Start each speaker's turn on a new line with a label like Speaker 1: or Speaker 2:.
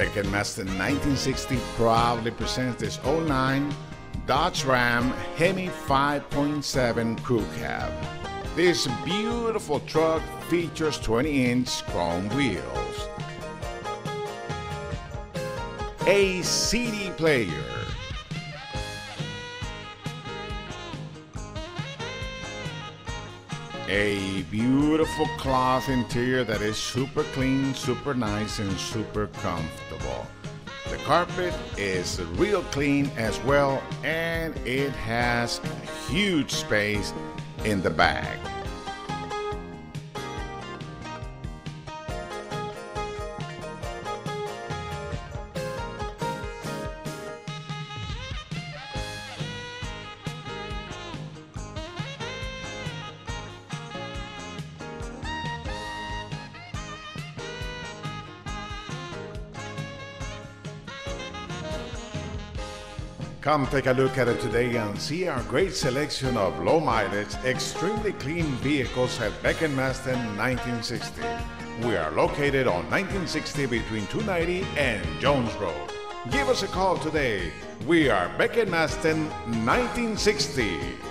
Speaker 1: Beck and Masten 1960 proudly presents this 09 Dodge Ram Hemi 5.7 Crew Cab. This beautiful truck features 20-inch chrome wheels, a CD player, a beautiful cloth interior that is super clean, super nice, and super comfortable. The carpet is real clean as well, and it has a huge space in the back. Come take a look at it today and see our great selection of low mileage, extremely clean vehicles at Beck and Masten 1960. We are located on 1960 between 290 and Jones Road. Give us a call today. We are Beck and Masten 1960.